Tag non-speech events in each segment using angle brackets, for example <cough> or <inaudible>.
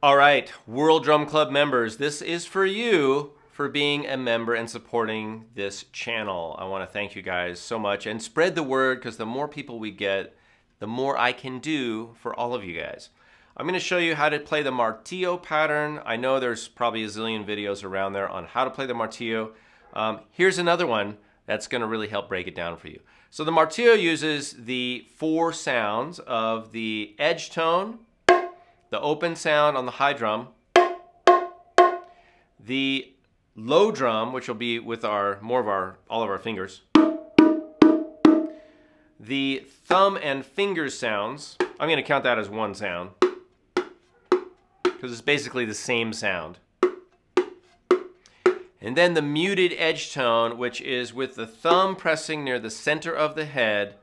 All right, World Drum Club members, this is for you for being a member and supporting this channel. I want to thank you guys so much and spread the word because the more people we get, the more I can do for all of you guys. I'm going to show you how to play the martillo pattern. I know there's probably a zillion videos around there on how to play the martillo. Um, here's another one that's going to really help break it down for you. So the martillo uses the four sounds of the edge tone, the open sound on the high drum, the low drum, which will be with our more of our all of our fingers, the thumb and fingers sounds. I'm going to count that as one sound because it's basically the same sound. And then the muted edge tone, which is with the thumb pressing near the center of the head,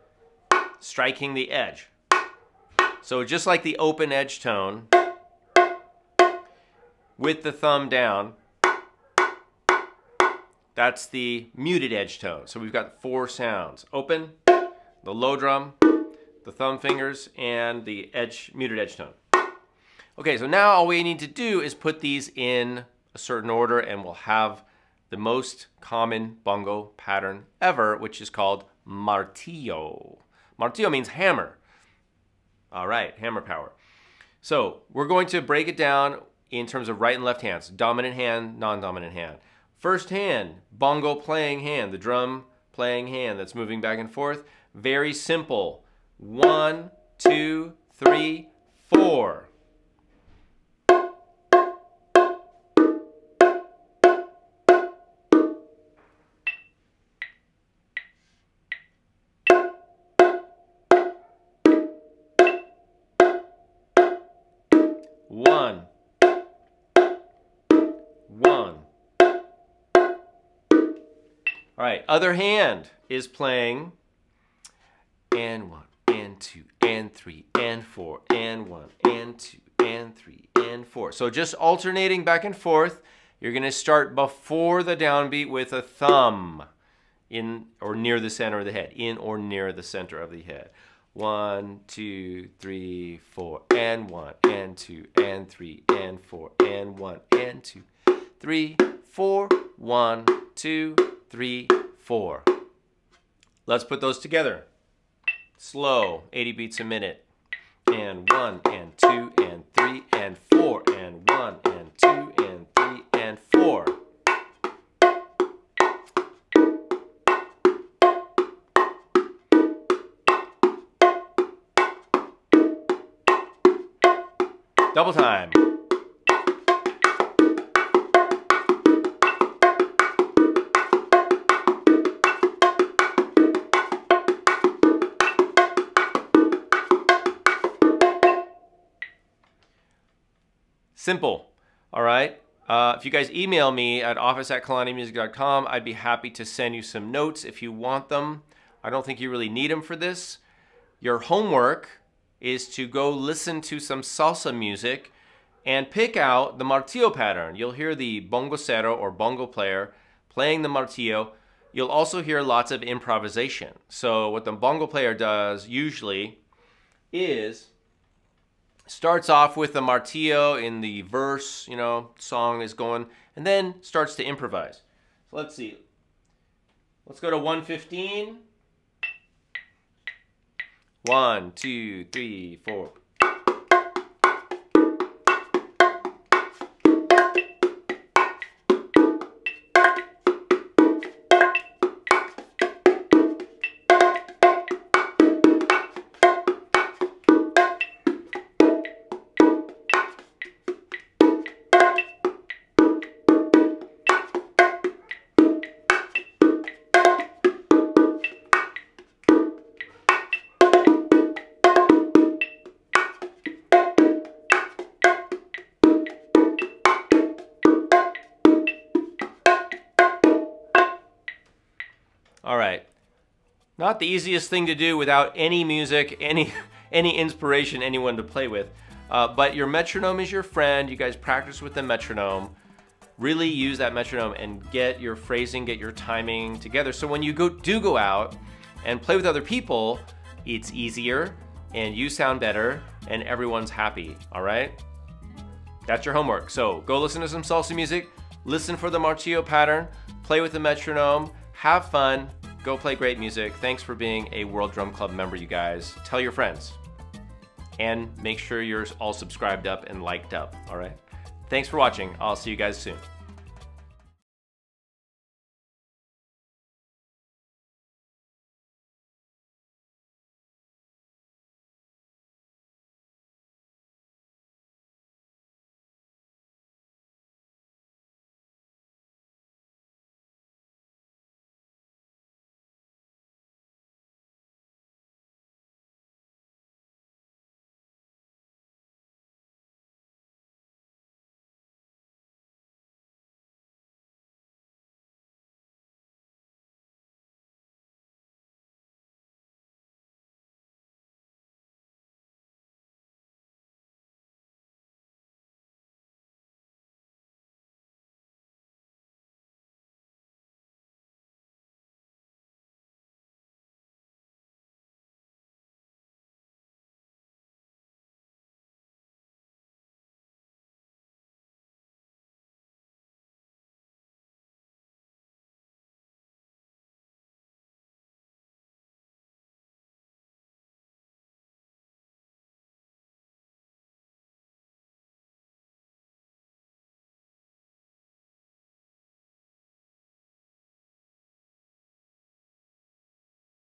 striking the edge. So just like the open edge tone, with the thumb down, that's the muted edge tone. So we've got four sounds. Open, the low drum, the thumb fingers, and the edge muted edge tone. Okay, so now all we need to do is put these in a certain order and we'll have the most common bongo pattern ever, which is called martillo. Martillo means hammer. All right, hammer power. So we're going to break it down in terms of right and left hands, dominant hand, non-dominant hand. First hand, bongo playing hand, the drum playing hand that's moving back and forth. Very simple. One, two, three, four. All right, other hand is playing and one, and two, and three, and four, and one, and two, and three, and four. So just alternating back and forth. You're gonna start before the downbeat with a thumb in or near the center of the head, in or near the center of the head. One, two, three, four, and one, and two, and three, and four, and one, and two, three, four, one, two, three, four. Let's put those together. Slow, 80 beats a minute. And one, and two, and three, and four, and one, and two, and three, and four. Double time. Simple, all right? Uh, if you guys email me at office at kalanimusic.com, I'd be happy to send you some notes if you want them. I don't think you really need them for this. Your homework is to go listen to some salsa music and pick out the martillo pattern. You'll hear the bongocero or bongo player playing the martillo. You'll also hear lots of improvisation. So what the bongo player does usually is starts off with the martillo in the verse, you know, song is going, and then starts to improvise. So let's see. Let's go to 115. One, two, three, four. All right. Not the easiest thing to do without any music, any <laughs> any inspiration, anyone to play with. Uh, but your metronome is your friend. You guys practice with the metronome. Really use that metronome and get your phrasing, get your timing together. So when you go do go out and play with other people, it's easier and you sound better and everyone's happy. All right. That's your homework. So go listen to some salsa music, listen for the martillo pattern, play with the metronome, have fun, go play great music. Thanks for being a World Drum Club member, you guys. Tell your friends. And make sure you're all subscribed up and liked up, all right? Thanks for watching. I'll see you guys soon.